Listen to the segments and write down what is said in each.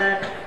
What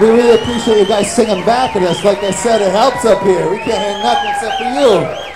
really appreciate you guys singing back at us. Like I said, it helps up here. We can't hear nothing except for you.